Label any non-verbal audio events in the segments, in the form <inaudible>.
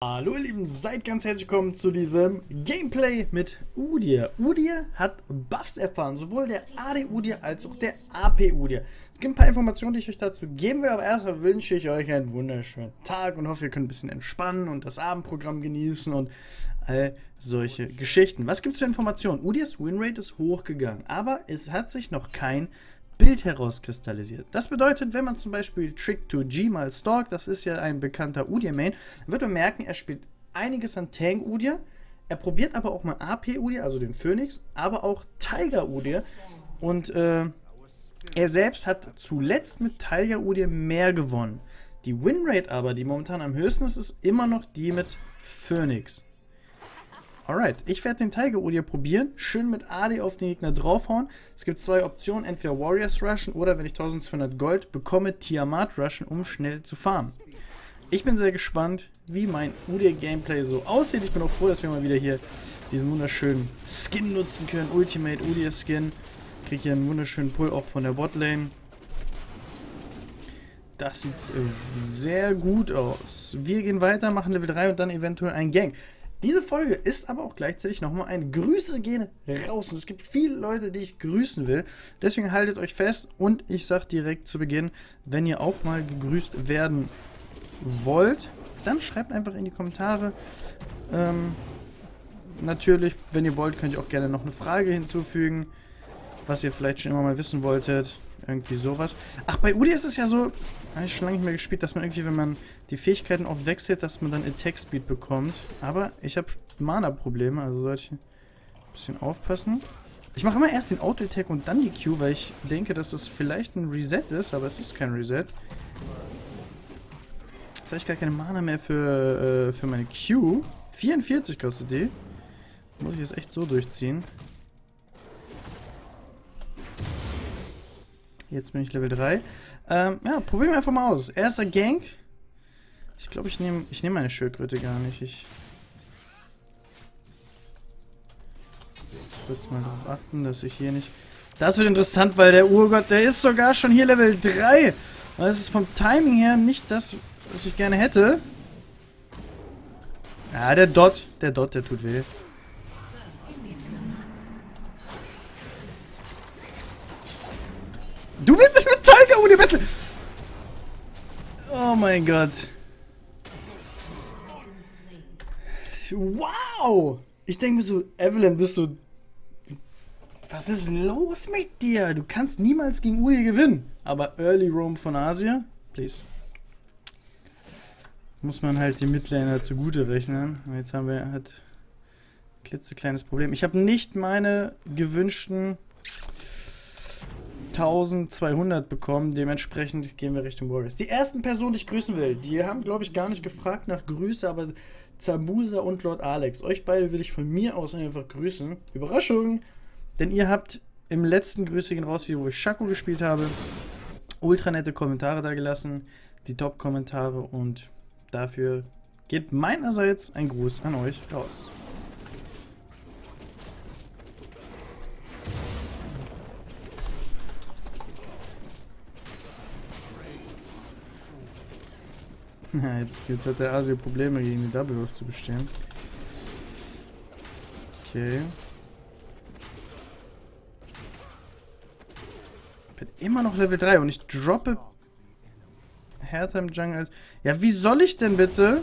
Hallo ihr Lieben, seid ganz herzlich willkommen zu diesem Gameplay mit Udir. Udir hat Buffs erfahren, sowohl der AD Udir als auch der AP Udir. Es gibt ein paar Informationen, die ich euch dazu geben will, aber erstmal wünsche ich euch einen wunderschönen Tag und hoffe, ihr könnt ein bisschen entspannen und das Abendprogramm genießen und all solche Geschichten. Was gibt es für Informationen? Udirs Winrate ist hochgegangen, aber es hat sich noch kein Bild herauskristallisiert. Das bedeutet, wenn man zum Beispiel Trick2G mal stalkt, das ist ja ein bekannter Udir-Main, wird man merken, er spielt einiges an Tank-Udir, er probiert aber auch mal AP-Udir, also den Phoenix, aber auch Tiger-Udir und äh, er selbst hat zuletzt mit Tiger-Udir mehr gewonnen. Die Winrate aber, die momentan am höchsten ist, ist immer noch die mit Phoenix. Alright, ich werde den Tiger Udir probieren. Schön mit AD auf den Gegner draufhauen. Es gibt zwei Optionen, entweder Warriors rushen oder wenn ich 1200 Gold bekomme, Tiamat rushen, um schnell zu farmen. Ich bin sehr gespannt, wie mein Udir Gameplay so aussieht. Ich bin auch froh, dass wir mal wieder hier diesen wunderschönen Skin nutzen können. Ultimate Udir Skin. Kriege hier einen wunderschönen Pull auch von der Botlane. Das sieht sehr gut aus. Wir gehen weiter, machen Level 3 und dann eventuell ein Gang. Diese Folge ist aber auch gleichzeitig nochmal ein Grüße gehen raus. Und es gibt viele Leute, die ich grüßen will. Deswegen haltet euch fest und ich sage direkt zu Beginn, wenn ihr auch mal gegrüßt werden wollt, dann schreibt einfach in die Kommentare. Ähm, natürlich, wenn ihr wollt, könnt ihr auch gerne noch eine Frage hinzufügen, was ihr vielleicht schon immer mal wissen wolltet. Irgendwie sowas. Ach, bei Udi ist es ja so, habe ich schon lange nicht mehr gespielt, dass man irgendwie, wenn man die Fähigkeiten auch wechselt, dass man dann Attack Speed bekommt. Aber ich habe Mana-Probleme, also sollte ich ein bisschen aufpassen. Ich mache immer erst den Auto-Attack und dann die Q, weil ich denke, dass es vielleicht ein Reset ist, aber es ist kein Reset. Jetzt habe ich gar keine Mana mehr für, äh, für meine Q. 44 kostet die. Muss ich jetzt echt so durchziehen. Jetzt bin ich Level 3. Ähm, ja, probieren wir einfach mal aus. Erster Gank. Ich glaube, ich nehme ich nehm meine Schildkröte gar nicht. Ich würde mal darauf achten, dass ich hier nicht... Das wird interessant, weil der Urgott, der ist sogar schon hier Level 3. Und das ist vom Timing her nicht das, was ich gerne hätte. Ja, der Dot, der Dot, der tut weh. Du willst nicht mit Tiger ohne Battle. Oh mein Gott. Wow. Ich denke mir so, Evelyn, bist du... Was ist los mit dir? Du kannst niemals gegen Uri gewinnen. Aber Early Roam von Asia? Please. Muss man halt die Midlaner zugute rechnen. Jetzt haben wir halt ein klitzekleines Problem. Ich habe nicht meine gewünschten 1200 bekommen. Dementsprechend gehen wir Richtung Warriors. Die ersten Personen, die ich grüßen will, die haben, glaube ich, gar nicht gefragt nach Grüße, aber Zabusa und Lord Alex. Euch beide will ich von mir aus einfach grüßen. Überraschung! Denn ihr habt im letzten Grüße gehen raus, wo ich Shaco gespielt habe, ultra nette Kommentare da gelassen. Die Top-Kommentare und dafür geht meinerseits ein Gruß an euch raus. <laughs> Ja, jetzt, jetzt hat der Asio Probleme gegen die Double Wolf zu bestehen. Okay. Bin immer noch Level 3 und ich droppe härter im Jungle als... Ja, wie soll ich denn bitte?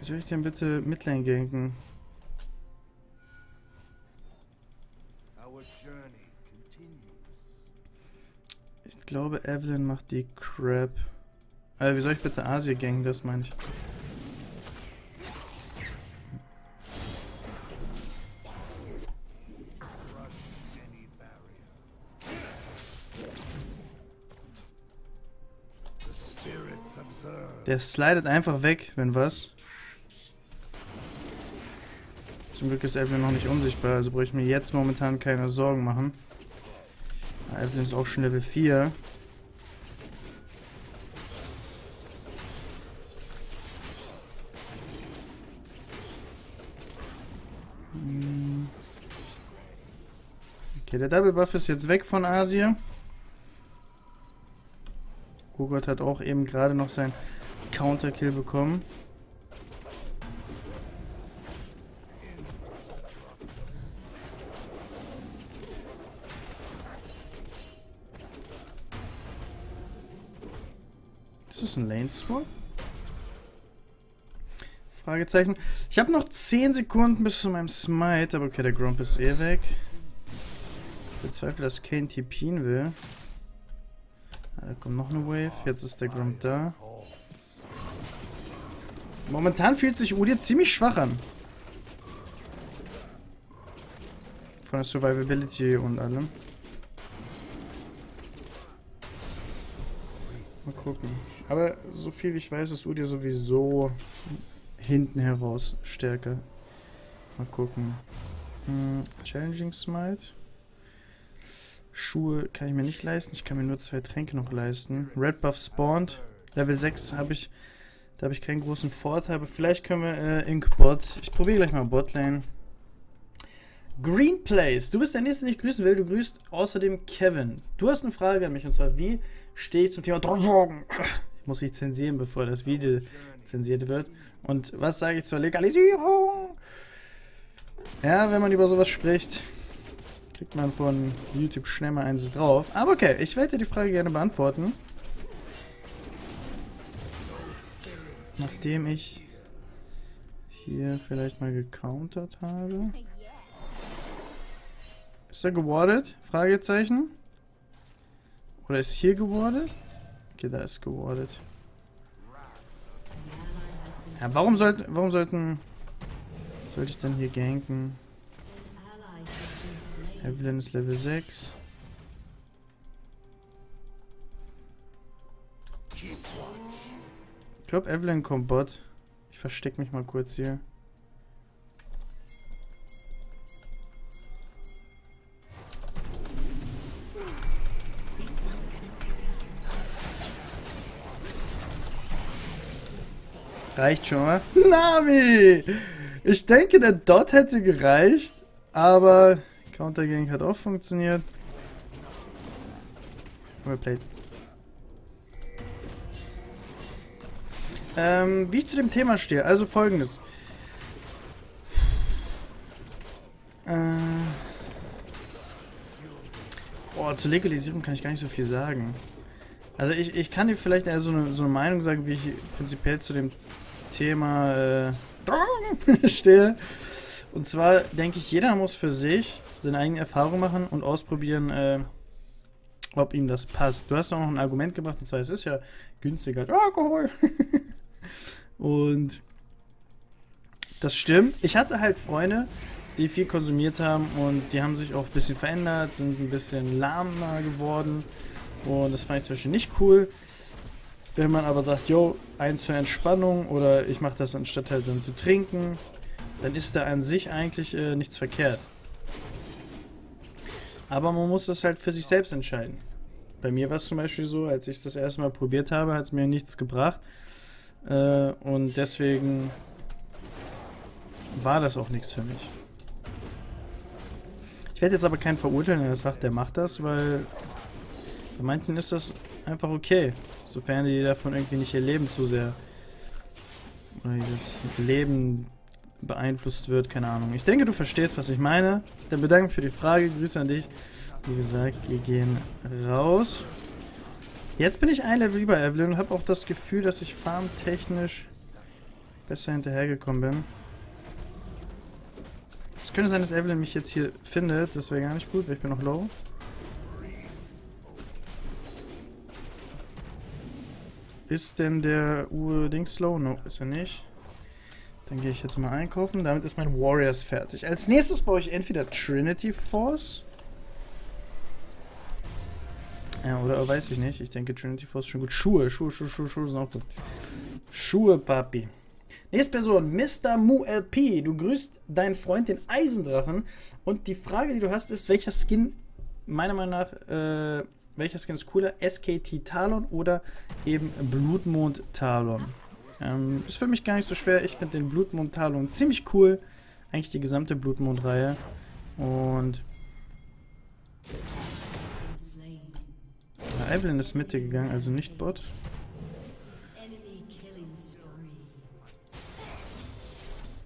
Wie soll ich denn bitte Midlane ganken? Ich glaube, Evelyn macht die Crap. Also, wie soll ich bitte Asia gangen? Das meine ich. Der slidet einfach weg, wenn was. Zum Glück ist Evelyn noch nicht unsichtbar, also brauche ich mir jetzt momentan keine Sorgen machen. Evelyn ist auch schon Level 4. Hm. Okay, der Double Buff ist jetzt weg von Asia. Kogot hat auch eben gerade noch sein Counterkill bekommen. Ist das ein Lane Swap? Fragezeichen. Ich habe noch 10 Sekunden bis zu meinem Smite, aber okay, der Grump ist eh weg. Ich bezweifle, dass Kane TPen will. Ah, da kommt noch eine Wave. Jetzt ist der Grump da. Momentan fühlt sich Udir ziemlich schwach an. Von der Survivability und allem. Mal gucken. Aber so viel ich weiß, ist Udir sowieso hinten heraus stärker. Mal gucken. Hm, Challenging Smite. Schuhe kann ich mir nicht leisten. Ich kann mir nur zwei Tränke noch leisten. Red Buff spawned. Level 6 habe ich. Da habe ich keinen großen Vorteil. Aber vielleicht können wir äh, Ink Bot. Ich probiere gleich mal Botlane. Green Place. Du bist der Nächste, den ich grüßen will. Du grüßt außerdem Kevin. Du hast eine Frage an mich und zwar, wie stehe ich zum Thema Drogen? Ich muss mich zensieren, bevor das Video zensiert wird. Und was sage ich zur Legalisierung? Ja, wenn man über sowas spricht, kriegt man von YouTube schnell mal eins drauf. Aber okay, ich werde die Frage gerne beantworten. Nachdem ich hier vielleicht mal gecountert habe. Ist er gewardet? Fragezeichen. Oder ist hier gewardet? Okay, da ist gewardet. Ja, warum sollten, warum sollten, sollte ich denn hier ganken? Evelyn ist Level 6. Ich glaube, Evelyn kommt Bot. Ich verstecke mich mal kurz hier. Reicht schon mal. Nami! Ich denke, der Dot hätte gereicht, aber Countergang hat auch funktioniert. Overplayed. Ähm, wie ich zu dem Thema stehe, also folgendes. Äh. Boah, zur Legalisierung kann ich gar nicht so viel sagen. Also ich, ich kann dir vielleicht so eine, so eine Meinung sagen, wie ich prinzipiell zu dem Thema äh, <laughs> stehe. Und zwar denke ich, jeder muss für sich seine eigene Erfahrung machen und ausprobieren, äh, ob ihm das passt. Du hast auch noch ein Argument gebracht, und zwar, es ist ja günstiger als Alkohol. <laughs> und das stimmt. Ich hatte halt Freunde, die viel konsumiert haben und die haben sich auch ein bisschen verändert, sind ein bisschen lahmer geworden. Und das fand ich zum Beispiel nicht cool. Wenn man aber sagt, yo, eins zur Entspannung oder ich mache das anstatt halt dann zu trinken, dann ist da an sich eigentlich äh, nichts verkehrt. Aber man muss das halt für sich selbst entscheiden. Bei mir war es zum Beispiel so, als ich es das erste Mal probiert habe, hat es mir nichts gebracht. Äh, und deswegen war das auch nichts für mich. Ich werde jetzt aber keinen verurteilen, der sagt, der macht das, weil bei manchen ist das einfach okay. Sofern die davon irgendwie nicht ihr Leben zu sehr oder das Leben beeinflusst wird, keine Ahnung. Ich denke, du verstehst, was ich meine. Dann bedanke mich für die Frage. Grüße an dich. Wie gesagt, wir gehen raus. Jetzt bin ich ein Level über Evelyn und habe auch das Gefühl, dass ich farmtechnisch besser hinterhergekommen bin. Es könnte sein, dass Evelyn mich jetzt hier findet. Das wäre gar nicht gut, weil ich bin noch low. Ist denn der Uhr-Ding slow? No, ist er nicht. Dann gehe ich jetzt mal einkaufen. Damit ist mein Warriors fertig. Als nächstes baue ich entweder Trinity Force. Ja, oder weiß ich nicht. Ich denke Trinity Force ist schon gut. Schuhe, Schuhe, Schuhe, Schuhe, Schuhe sind auch gut. Schuhe, Papi. Nächste Person, Mr. Mu LP. Du grüßt deinen Freund, den Eisendrachen. Und die Frage, die du hast, ist, welcher Skin meiner Meinung nach äh, welcher Skin ist cooler? SKT Talon oder eben Blutmond Talon? Ähm, ist für mich gar nicht so schwer. Ich finde den Blutmond Talon ziemlich cool. Eigentlich die gesamte Blutmond-Reihe. Und. Evelyn ist Mitte gegangen, also nicht Bot.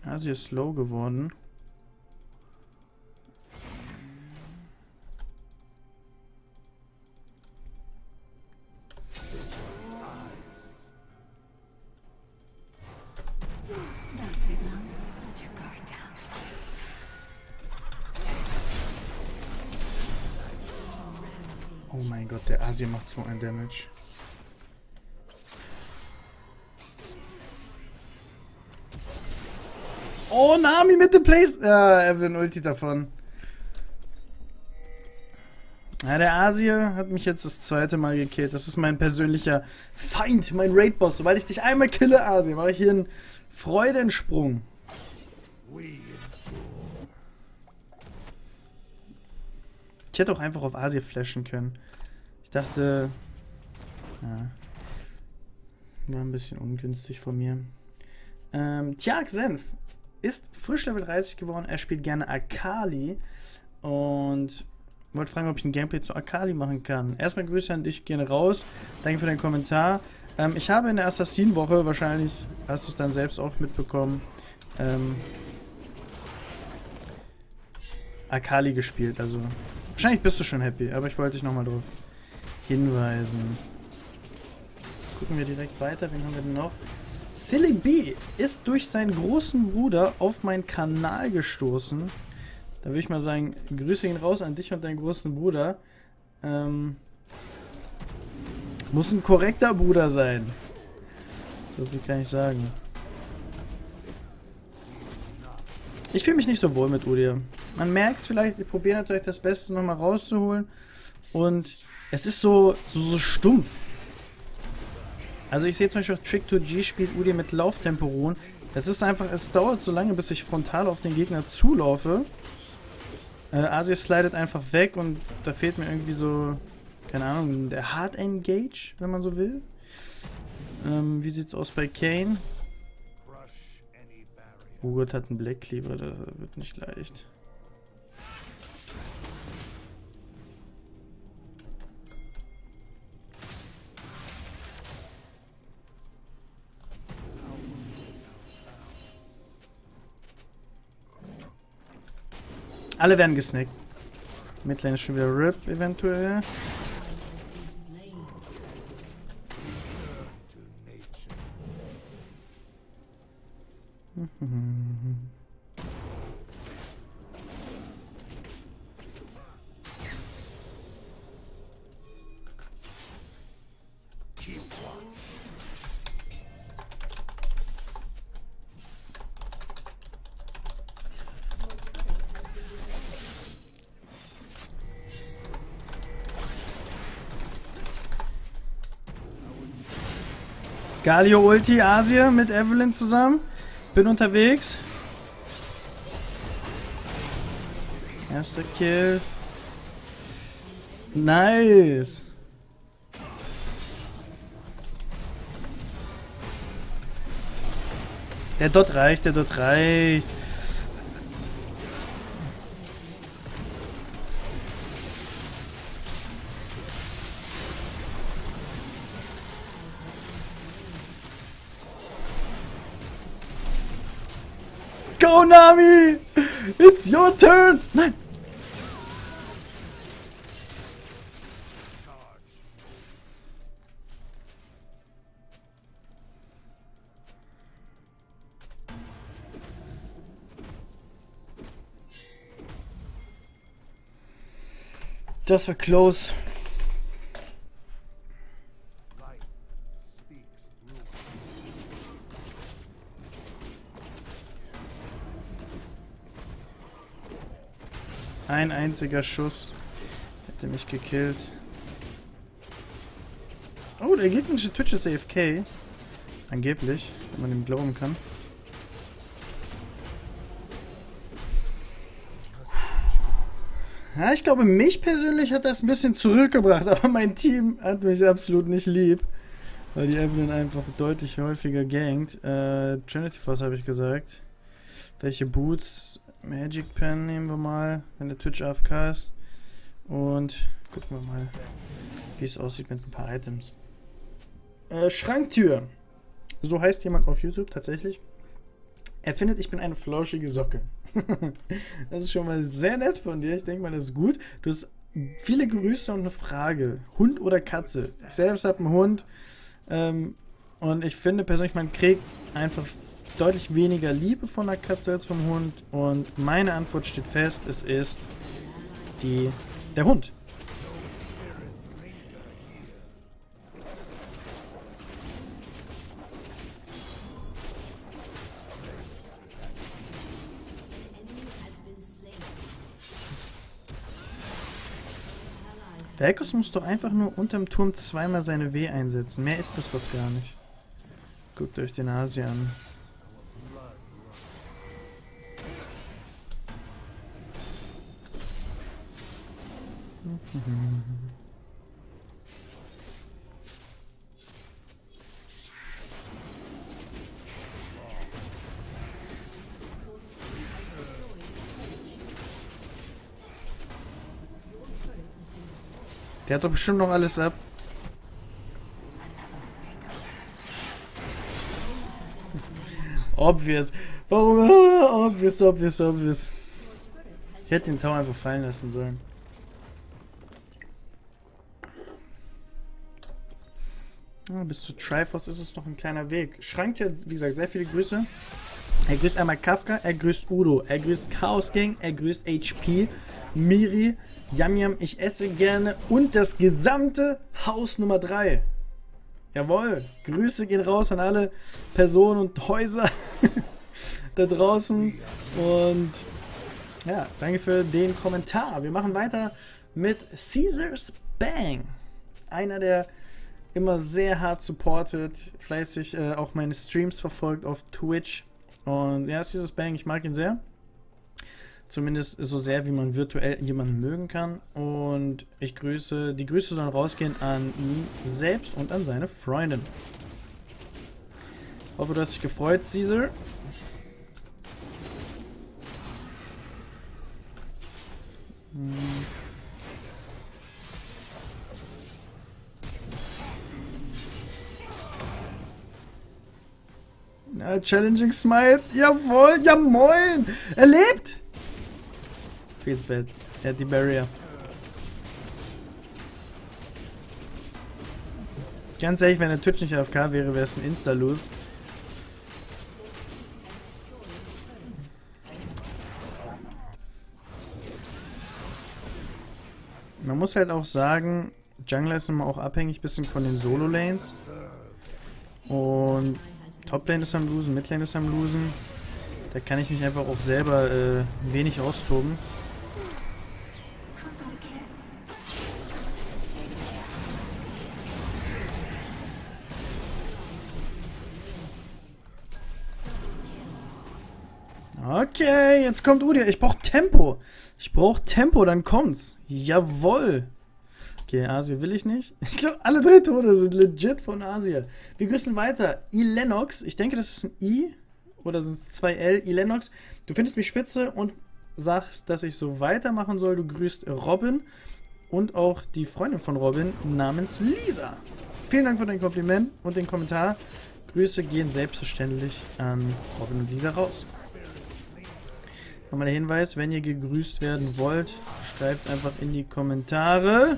Ja, sie ist slow geworden. Oh mein Gott, der Asi macht so ein Damage. Oh, Nami mit dem Place. Ja, er will ein Ulti davon. Ja, der Asie hat mich jetzt das zweite Mal gekillt. Das ist mein persönlicher Feind, mein Raid-Boss. Sobald ich dich einmal kille, Asie, mache ich hier einen Freudensprung. Ich hätte auch einfach auf Asie flashen können. Ich dachte... Ja, war ein bisschen ungünstig von mir. Ähm, Tjag Senf ist frisch Level 30 geworden. Er spielt gerne Akali. Und wollte fragen, ob ich ein Gameplay zu Akali machen kann. Erstmal Grüße an dich, gerne raus. Danke für deinen Kommentar. Ähm, ich habe in der Assassin-Woche, wahrscheinlich hast du es dann selbst auch mitbekommen, ähm, Akali gespielt. Also, wahrscheinlich bist du schon happy, aber ich wollte dich nochmal drauf hinweisen. Gucken wir direkt weiter. Wen haben wir denn noch? Silly B ist durch seinen großen Bruder auf meinen Kanal gestoßen. Da würde ich mal sagen, grüße ihn raus an dich und deinen großen Bruder. Ähm, muss ein korrekter Bruder sein. So viel kann ich sagen. Ich fühle mich nicht so wohl mit Udir. Man merkt es vielleicht, ich probiere natürlich das Beste nochmal rauszuholen. Und es ist so, so, so stumpf. Also ich sehe zum Beispiel Trick 2G spielt Udi mit Lauftempo. Es ist einfach, es dauert so lange, bis ich frontal auf den Gegner zulaufe. Äh, Asia slidet einfach weg und da fehlt mir irgendwie so, keine Ahnung, der Hard Engage, wenn man so will. Ähm, wie sieht's aus bei Kane? Hugot hat einen Black Cleaver, das wird nicht leicht. Alle werden gesnackt. Midlane ist schon wieder RIP eventuell. Galio Ulti Asia mit Evelyn zusammen. Bin unterwegs. Erster Kill. Nice. Der dort reicht, der dort reicht. Turn! Nein! Das war close. Ein einziger Schuss hätte mich gekillt. Oh, der gegnerische Twitch ist AFK. Angeblich, wenn man ihm glauben kann. Ja, ich glaube, mich persönlich hat das ein bisschen zurückgebracht, <laughs> aber mein Team hat mich absolut nicht lieb. Weil die Evelyn einfach deutlich häufiger gankt. Äh, Trinity Force habe ich gesagt. Welche Boots? Magic Pen nehmen wir mal, wenn der Twitch AFK ist. Und gucken wir mal, wie es aussieht mit ein paar Items. Äh, Schranktür. So heißt jemand auf YouTube tatsächlich. Er findet, ich bin eine flauschige Socke. <laughs> das ist schon mal sehr nett von dir. Ich denke mal, das ist gut. Du hast viele Grüße und eine Frage. Hund oder Katze? Ich selbst habe einen Hund. Ähm, und ich finde persönlich, man kriegt einfach deutlich weniger Liebe von der Katze als vom Hund. Und meine Antwort steht fest, es ist die, der Hund. Der Ekos muss doch einfach nur unterm Turm zweimal seine W einsetzen. Mehr ist das doch gar nicht. Guckt euch den Asi an. Der hat doch bestimmt noch alles ab. <laughs> obvious. Warum? <laughs> obvious, obvious, obvious. Ich hätte den Tower einfach fallen lassen sollen. Ja, bis zu Triforce ist es noch ein kleiner Weg. Schrank wie gesagt, sehr viele Grüße. Er grüßt einmal Kafka, er grüßt Udo, er grüßt Chaos Gang, er grüßt HP, Miri, Yam Yam, ich esse gerne und das gesamte Haus Nummer 3. Jawohl, Grüße gehen raus an alle Personen und Häuser <laughs> da draußen und ja, danke für den Kommentar. Wir machen weiter mit Caesar's Bang. Einer, der immer sehr hart supportet, fleißig äh, auch meine Streams verfolgt auf Twitch. Und ja, Caesar's Bang, ich mag ihn sehr. Zumindest so sehr, wie man virtuell jemanden mögen kann. Und ich grüße, die Grüße sollen rausgehen an ihn selbst und an seine Freundin. Hoffe, du hast dich gefreut, Caesar. Hm. Ja, challenging Smite. Jawohl, ja moin. Er lebt. Feels bad. Er hat die Barrier. Ganz ehrlich, wenn der Twitch nicht AFK wäre, wäre es ein Insta-Lose. Man muss halt auch sagen, Jungler ist immer auch abhängig bisschen von den Solo-Lanes. Und Top-Lane ist am Losen, Mid-Lane ist am Losen. Da kann ich mich einfach auch selber äh, wenig austoben. Okay, jetzt kommt Udia. Ich brauche Tempo. Ich brauche Tempo, dann kommt's. Jawoll. Okay, Asia will ich nicht. <laughs> Ich glaube, alle drei Tode sind legit von Asia. Wir grüßen weiter. I Lennox. Ich denke, das ist ein I. Oder sind es zwei L? I Lennox. Du findest mich spitze und sagst, dass ich so weitermachen soll. Du grüßt Robin und auch die Freundin von Robin namens Lisa. Vielen Dank für dein Kompliment und den Kommentar. Grüße gehen selbstverständlich an Robin und Lisa raus. Nochmal der Hinweis, wenn ihr gegrüßt werden wollt, schreibt es einfach in die Kommentare.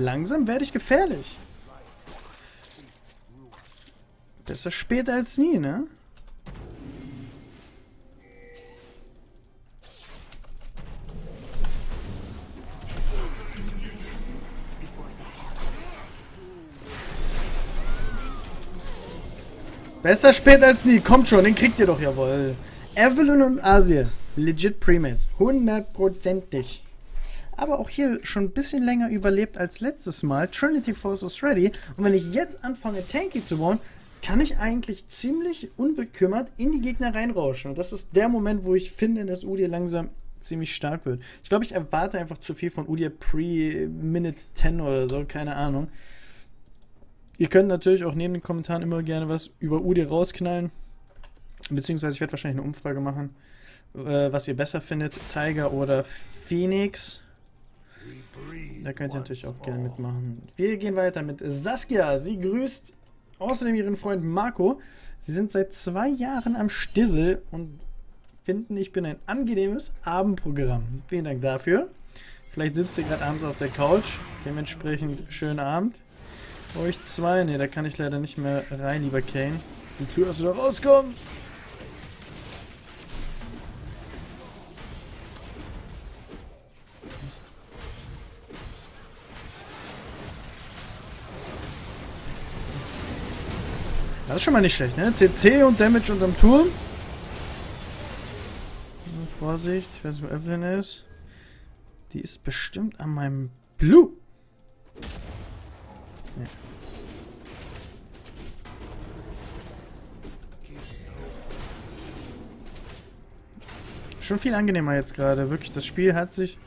Langsam werde ich gefährlich. Besser später als nie, ne? Besser spät als nie. Kommt schon, den kriegt ihr doch jawohl. Evelyn und Asie. Legit Premates. Hundertprozentig. Aber auch hier schon ein bisschen länger überlebt als letztes Mal. Trinity Force is ready. Und wenn ich jetzt anfange, Tanky zu bauen, kann ich eigentlich ziemlich unbekümmert in die Gegner reinrauschen. Und das ist der Moment, wo ich finde, dass Udir langsam ziemlich stark wird. Ich glaube, ich erwarte einfach zu viel von Udir pre-Minute 10 oder so, keine Ahnung. Ihr könnt natürlich auch neben den Kommentaren immer gerne was über Udi rausknallen. Beziehungsweise ich werde wahrscheinlich eine Umfrage machen, äh, was ihr besser findet, Tiger oder Phoenix. Da könnt ihr natürlich auch gerne mitmachen. Wir gehen weiter mit Saskia. Sie grüßt außerdem ihren Freund Marco. Sie sind seit zwei Jahren am Stissel und finden, ich bin ein angenehmes Abendprogramm. Vielen Dank dafür. Vielleicht sitzt ihr gerade abends auf der Couch. Dementsprechend schönen Abend. Euch zwei. Ne, da kann ich leider nicht mehr rein, lieber Kane. Die Tür, dass du da rauskommst. Ist schon mal nicht schlecht, ne? CC und Damage unterm Turm. Vorsicht, nicht, wo Evelyn ist. Die ist bestimmt an meinem Blue. Nee. Schon viel angenehmer jetzt gerade. Wirklich, das Spiel hat sich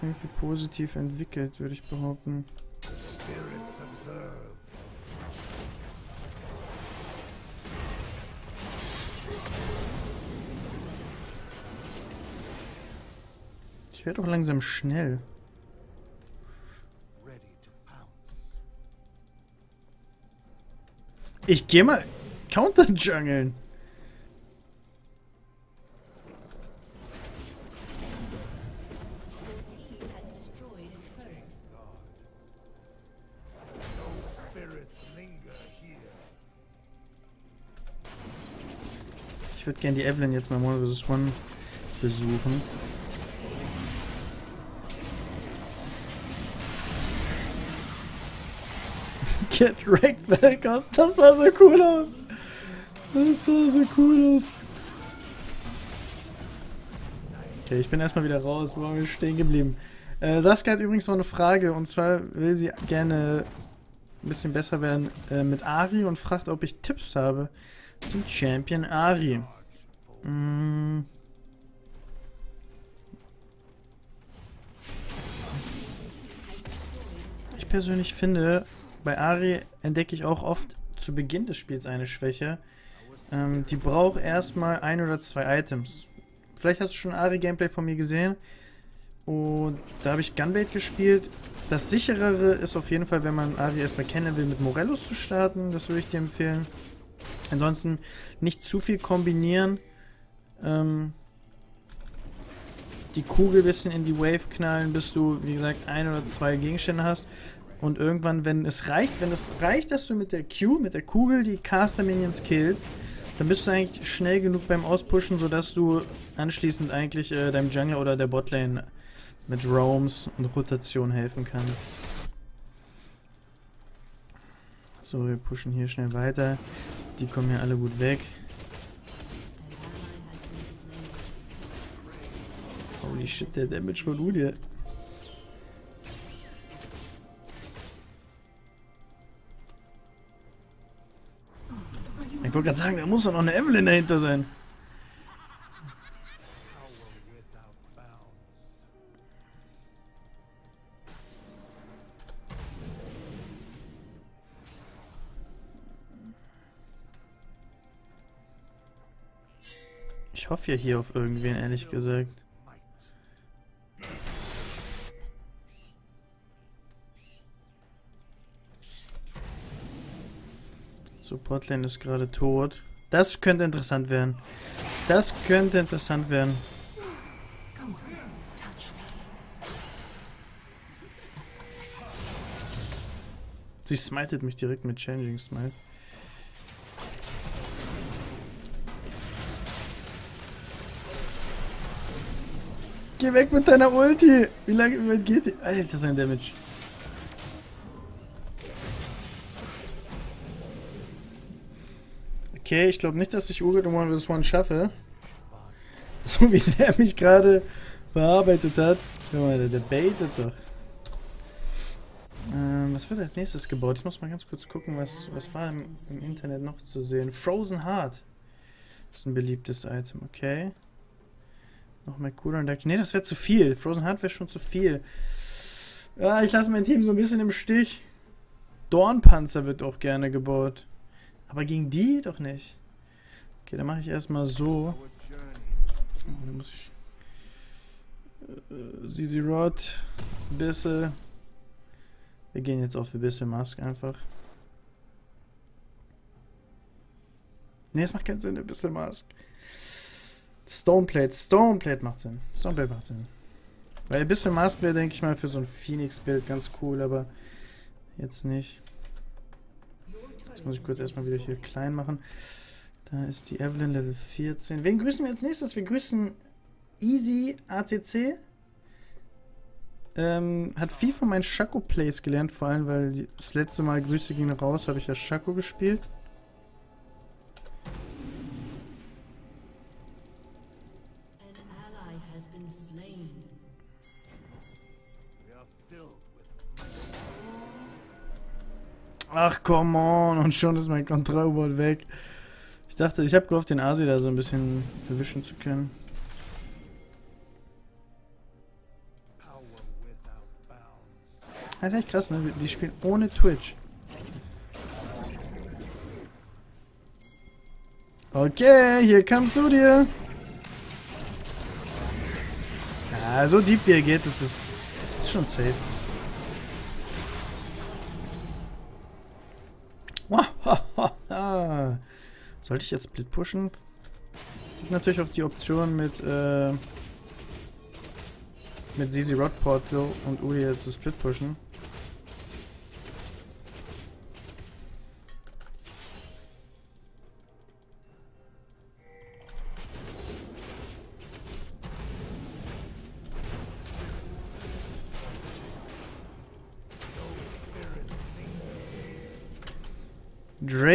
irgendwie positiv entwickelt, würde ich behaupten. Spirits observe. Ich werde doch langsam schnell. Ich gehe mal Counter-Jungeln. Ich würde gerne die Evelyn jetzt mal One vs. One besuchen. Get wrecked, Velkos. Das sah so cool aus. Das sah so cool aus. Okay, ich bin erstmal wieder raus. Wo waren wir stehen geblieben? Äh, Saskia hat übrigens noch eine Frage. Und zwar will sie gerne ein bisschen besser werden äh, mit Ari und fragt, ob ich Tipps habe zum Champion Ari. Mm. Ich persönlich finde, bei Ari entdecke ich auch oft zu Beginn des Spiels eine Schwäche. Ähm, die braucht erstmal ein oder zwei Items. Vielleicht hast du schon Ari-Gameplay von mir gesehen. Und da habe ich Gunblade gespielt. Das sicherere ist auf jeden Fall, wenn man Ari erstmal kennen will, mit Morellos zu starten. Das würde ich dir empfehlen. Ansonsten nicht zu viel kombinieren. Ähm, die Kugel ein bisschen in die Wave knallen, bis du, wie gesagt, ein oder zwei Gegenstände hast. Und irgendwann, wenn es reicht, wenn es reicht, dass du mit der Q, mit der Kugel die Caster Minions killst, dann bist du eigentlich schnell genug beim Auspushen, sodass du anschließend eigentlich äh, deinem Jungler oder der Botlane mit Roams und Rotation helfen kannst. So, wir pushen hier schnell weiter. Die kommen hier alle gut weg. Holy shit, der Damage von Udir. Ich wollte gerade sagen, da muss doch noch eine Evelyn dahinter sein. Ich hoffe ja hier auf irgendwen, ehrlich gesagt. So, Portland ist gerade tot. Das könnte interessant werden. Das könnte interessant werden. Sie smitet mich direkt mit Changing Smite. Geh weg mit deiner Ulti! Wie lange geht die? Alter, sein Damage. Okay, ich glaube nicht, dass ich Urget um One vs. One schaffe. So wie <laughs> sehr er mich gerade bearbeitet hat. Guck mal, der, der baitet doch. Ähm, was wird als nächstes gebaut? Ich muss mal ganz kurz gucken, was, was war im, im Internet noch zu sehen. Frozen Heart. Das ist ein beliebtes Item, okay. Noch mehr Cooler und Ne, das wäre zu viel. Frozen Heart wäre schon zu viel. Ja, ich lasse mein Team so ein bisschen im Stich. Dornpanzer wird auch gerne gebaut. Aber gegen die doch nicht. Okay, dann mache ich erstmal so. Dann muss ich... Äh, Sisi Rod, Bisse. Wir gehen jetzt auf für Bisse Mask einfach. Ne, es macht keinen Sinn, ein bisschen Mask. Stoneplate, Stoneplate macht Sinn. Stoneplate macht Sinn. Weil ein bisschen Mask wäre, denke ich mal, für so ein Phoenix-Bild ganz cool, aber jetzt nicht. Jetzt muss ich kurz erstmal wieder hier klein machen. Da ist die Evelyn Level 14. Wen grüßen wir als nächstes? Wir grüßen Easy ACC. Ähm, hat viel von meinen Shaco Plays gelernt, vor allem, weil das letzte Mal Grüße gingen raus, habe ich ja Shaco gespielt. Ach, come on. Und schon ist mein Kontrollboard weg. Ich dachte, ich habe gehofft, den Asi da so ein bisschen erwischen zu können. Das ist echt krass, ne? Die spielen ohne Twitch. Okay, hier kommst du dir. Ja, so deep wie er geht, das ist, ist schon safe. <laughs> Sollte ich jetzt Split pushen? Gibt natürlich auch die Option mit äh, mit ZZ Rod Portal und Uli zu Split pushen.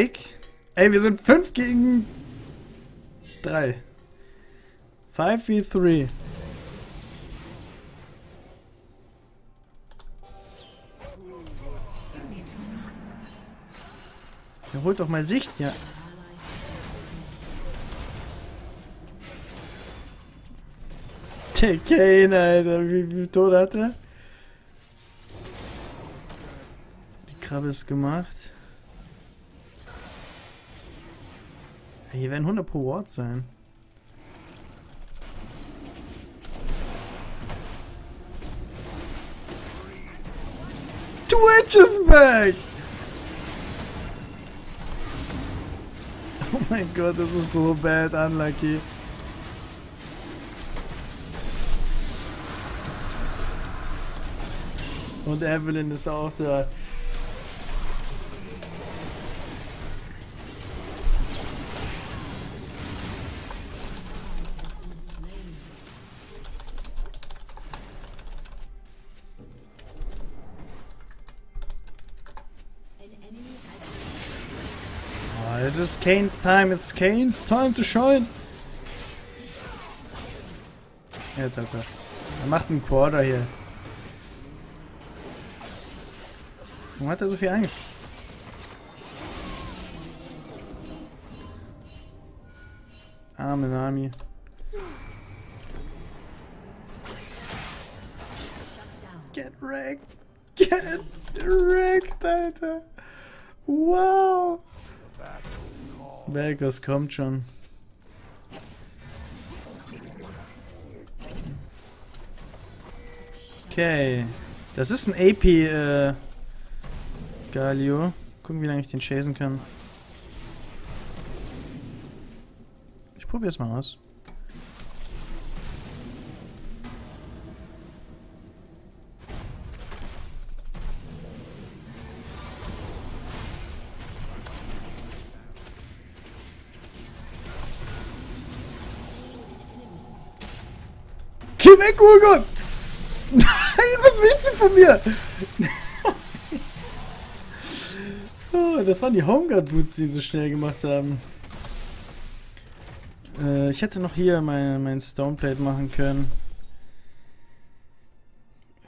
Drake. Ey, wir sind 5 gegen 3. 5 v 3. Er holt doch mal Sicht, ja. Der Kane, Alter, wie viel Tod hat er? Die Krabbe ist gemacht. Hier werden 100 pro Ward sein. Twitch is back! Oh mein Gott, das ist so bad unlucky. Und Evelyn ist auch da. Ist Kane's time, it's Kane's time to shine. Jetzt hat das. Er macht einen Quarter hier. Warum hat er so viel Angst? Arme Nami. Get wrecked. Get wrecked, Alter. Wow. Vegas kommt schon. Okay. Das ist ein AP, äh, Galio. Gucken, wie lange ich den chasen kann. Ich probiere es mal aus. Geh weg, Urgon! Nein, was willst du von mir? oh, das waren die Homeguard Boots, die so schnell gemacht haben. Äh, ich hätte noch hier mein, mein Stoneplate machen können.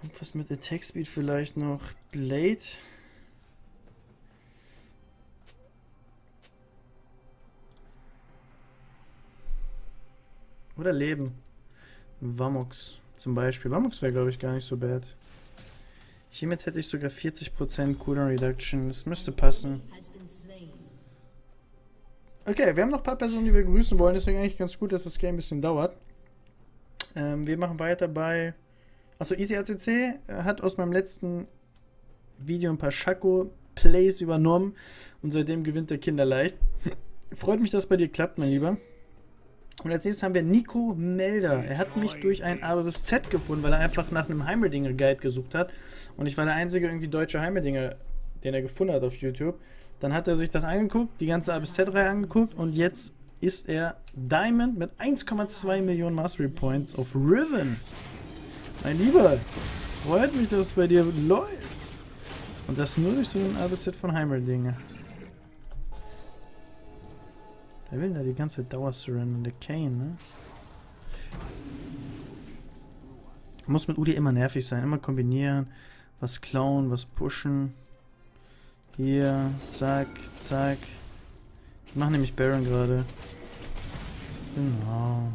Irgendwas mit Attack Speed vielleicht noch. Blade. Oder Leben. Vamox zum Beispiel. Vamox wäre, glaube ich, gar nicht so bad. Hiermit hätte ich sogar 40% Cooldown Reduction. Das müsste passen. Okay, wir haben noch ein paar Personen, die wir grüßen wollen. Deswegen eigentlich ganz gut, dass das Game ein bisschen dauert. Ähm, wir machen weiter bei... Achso, EasyACC hat aus meinem letzten Video ein paar Schako Plays übernommen. Und seitdem gewinnt der Kinderleicht. Freut mich, dass es bei dir klappt, mein Lieber. Und als nächstes haben wir Nico Melder. Er hat mich durch ein A bis Z gefunden, weil er einfach nach einem Heimerdinger Guide gesucht hat. Und ich war der einzige irgendwie deutsche Heimerdinger, den er gefunden hat auf YouTube. Dann hat er sich das angeguckt, die ganze A bis Z-Reihe angeguckt und jetzt ist er Diamond mit 1,2 Millionen Mastery Points auf Riven. Mein Lieber, freut mich, dass es bei dir läuft. Und das nur durch so ein A bis Z von Heimerdinger. Wer will da die ganze Zeit Dauer-Surrender? Der Kane, ne? Muss mit Udi immer nervig sein, immer kombinieren, was klauen, was pushen. Hier, zack, zack. Ich mache nämlich Baron gerade. Genau.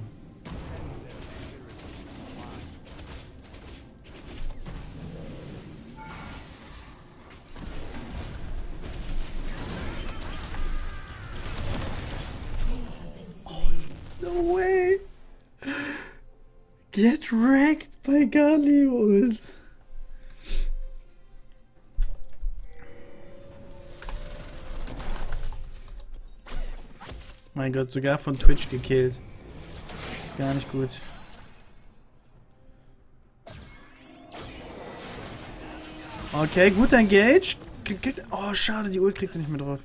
Get wrecked by Garlios! Mein Gott, sogar von Twitch gekillt. Ist gar nicht gut. Okay, gut engaged. Oh, schade, die Ult kriegt er nicht mehr drauf.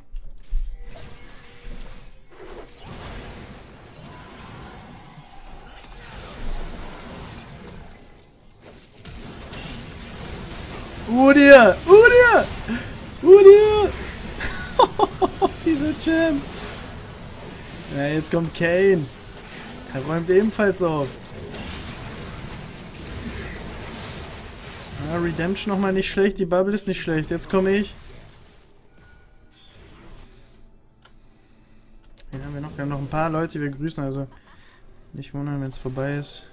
Jetzt kommt Kane. Er räumt ebenfalls auf. Ja, Redemption nochmal nicht schlecht. Die Bubble ist nicht schlecht. Jetzt komme ich. Wen haben wir noch? Wir haben noch ein paar Leute, die wir grüßen. Also nicht wundern, wenn es vorbei ist.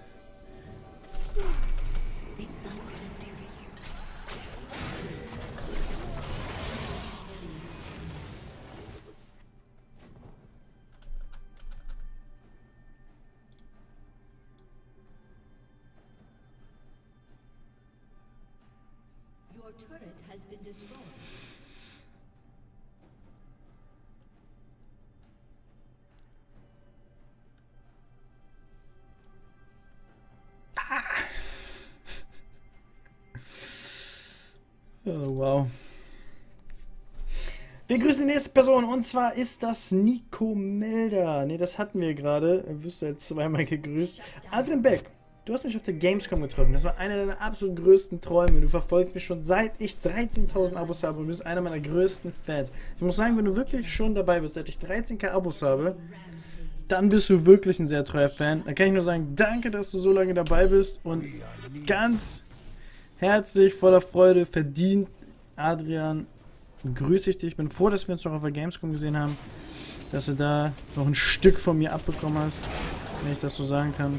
Person und zwar ist das Nico Melder. Ne, das hatten wir gerade. Wirst du jetzt zweimal gegrüßt. Adrian Beck. Du hast mich auf der Gamescom getroffen. Das war einer deiner absolut größten Träume. Du verfolgst mich schon seit ich 13.000 Abos habe und bist einer meiner größten Fans. Ich muss sagen, wenn du wirklich schon dabei bist, seit ich 13k Abos habe, dann bist du wirklich ein sehr treuer Fan. Da kann ich nur sagen, danke, dass du so lange dabei bist und ganz herzlich, voller Freude, verdient, Adrian, grüße ich dich. Ich bin froh, dass wir uns noch auf der Gamescom gesehen haben, dass du da noch ein Stück von mir abbekommen hast, wenn ich das so sagen kann.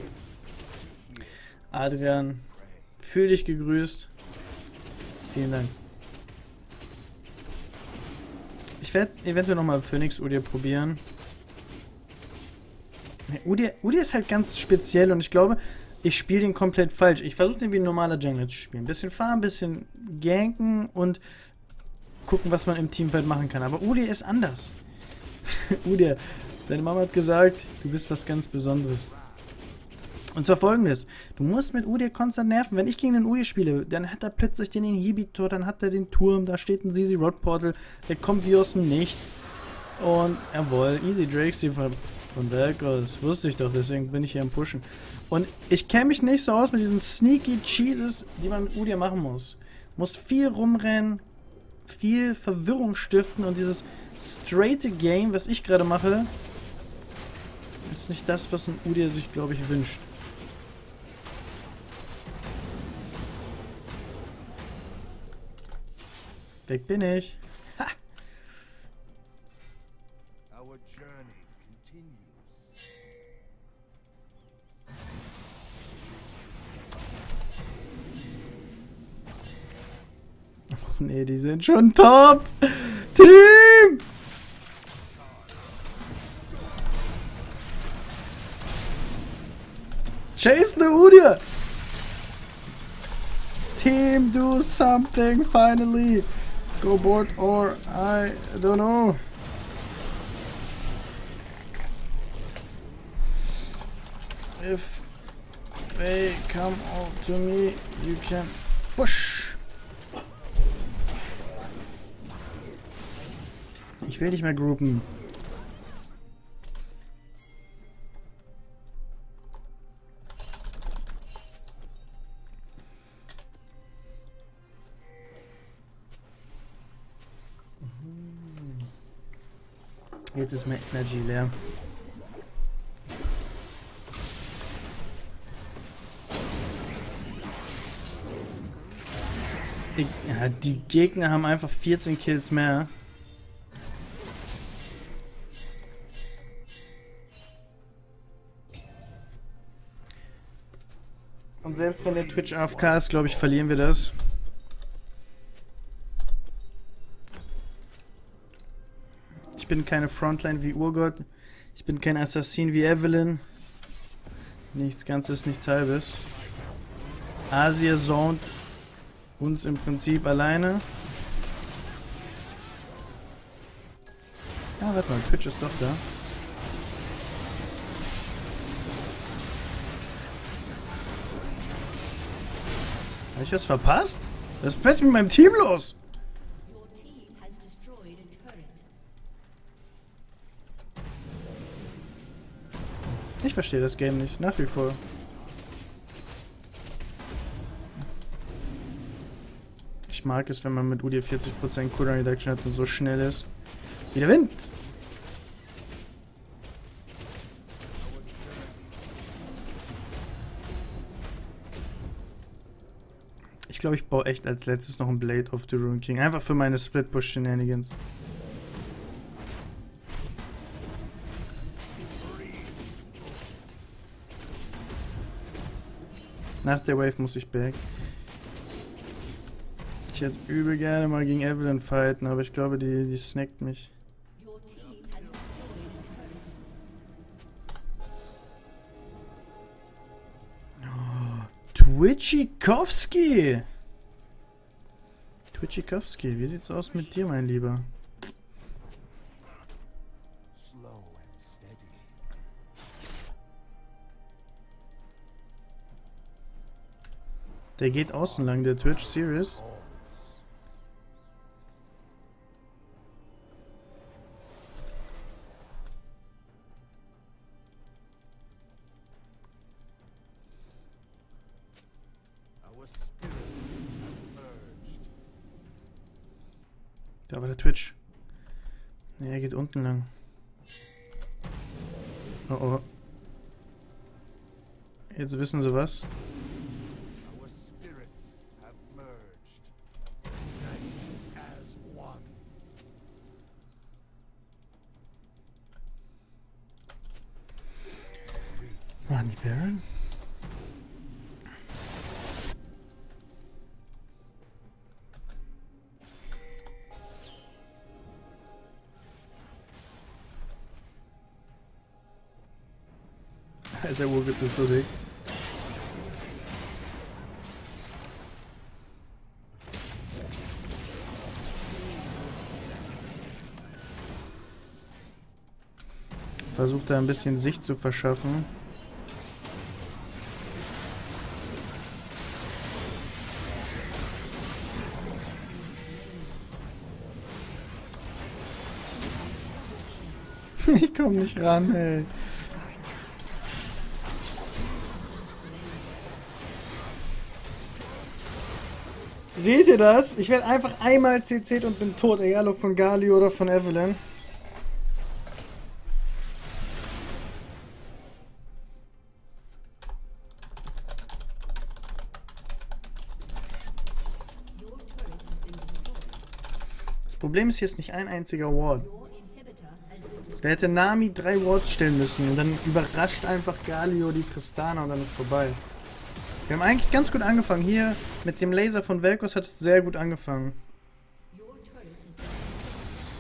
Adrian, fühl dich gegrüßt. Vielen Dank. Ich werde eventuell nochmal Phoenix Udir probieren. Udir, Udir ist halt ganz speziell und ich glaube, ich spiele den komplett falsch. Ich versuche den wie ein normaler Jungler zu spielen. Ein bisschen fahren, ein bisschen ganken und gucken, was man im Teamfight machen kann. Aber Udir ist anders. <laughs> Udir, deine Mama hat gesagt, du bist was ganz Besonderes. Und zwar folgendes. Du musst mit Udir konstant nerven. Wenn ich gegen den Udir spiele, dann hat er plötzlich den Inhibitor, dann hat er den Turm, da steht ein Zizi Rod Portal, der kommt wie aus dem Nichts. Und jawohl, easy Drakes die von, von Velkos. Wusste ich doch, deswegen bin ich hier am Pushen. Und ich kenne mich nicht so aus mit diesen sneaky Cheeses, die man mit Udir machen muss. Muss viel rumrennen, viel Verwirrung stiften und dieses straighte Game, was ich gerade mache, ist nicht das, was ein Udir sich, glaube ich, wünscht. Weg bin ich. Ha. Och nee, die sind schon top. Team! Chase the Udia! Team, do something finally! Go board or I don't know. If they come all to me, you can push. Ich will nicht mehr groupen. Jetzt ist mein Energy leer. Die, ja, die Gegner haben einfach 14 Kills mehr. Selbst wenn der Twitch AFK ist, glaube ich, verlieren wir das. Ich bin keine Frontline wie Urgott. Ich bin kein Assassin wie Evelyn. Nichts Ganzes, nichts Halbes. Asia zoned uns im Prinzip alleine. Ja, warte mal, Twitch ist doch da. Habe ich was verpasst? Was ist plötzlich mit meinem Team los? Ich verstehe das Game nicht, nach wie vor. Ich mag es, wenn man mit UD 40% Cooldown Reduction hat und so schnell ist. Wie der Wind! Glaube, ich baue echt als letztes noch ein Blade of the Rune King. Einfach für meine Split-Push-Shenanigans. Nach der Wave muss ich back. Ich hätte übel gerne mal gegen Evelyn fighten, aber ich glaube, die, die snackt mich. Oh, Twitchikowski! Wie sieht's aus mit dir, mein Lieber? Der geht außen lang, der Twitch, serious? Jetzt wissen sie was. Waren die Baron? Alter, Urgit ist so dick. Versucht da ein bisschen Sicht zu verschaffen. <laughs> ich komm nicht ran, ey. Seht ihr das? Ich werde einfach einmal CC und bin tot, egal ob von Gali oder von Evelyn. Problem ist, hier ist nicht ein einziger Ward. Da hätte Nami drei Wards stellen müssen und dann überrascht einfach Galio die Tristana und dann ist vorbei. Wir haben eigentlich ganz gut angefangen. Hier mit dem Laser von Velkos hat es sehr gut angefangen.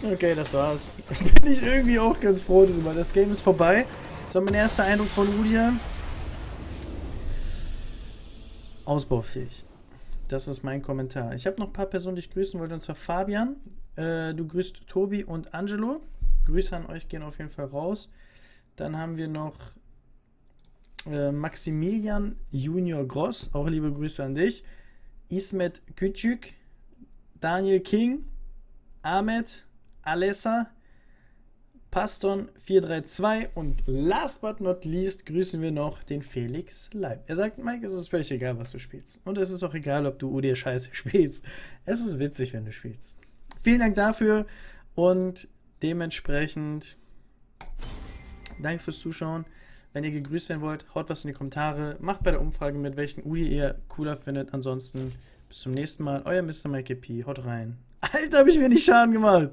Okay, das war's. <laughs> Bin ich irgendwie auch ganz froh drüber. Das Game ist vorbei. Das war mein erster Eindruck von Udia. Ausbaufähig. Das ist mein Kommentar. Ich habe noch ein paar Personen, die ich grüßen wollte, und zwar Fabian. Äh, du grüßt Tobi und Angelo. Grüße an euch gehen auf jeden Fall raus. Dann haben wir noch äh, Maximilian Junior Gross. Auch liebe Grüße an dich. Ismet Küçük. Daniel King. Ahmed. Alessa. Paston 432 und last but not least grüßen wir noch den Felix Leib. Er sagt, Mike, es ist völlig egal, was du spielst. Und es ist auch egal, ob du UD Scheiße <laughs> spielst. Es ist witzig, wenn du spielst. Vielen Dank dafür und dementsprechend danke fürs Zuschauen. Wenn ihr gegrüßt werden wollt, haut was in die Kommentare. Macht bei der Umfrage mit, welchen Udi ihr cooler findet. Ansonsten bis zum nächsten Mal. Euer Mr. Mike P. Haut rein. <laughs> Alter, hab ich wenig Schaden gemacht.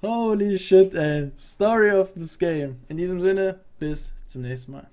Holy shit, ey. Story of this game. In diesem Sinne, bis zum nächsten Mal.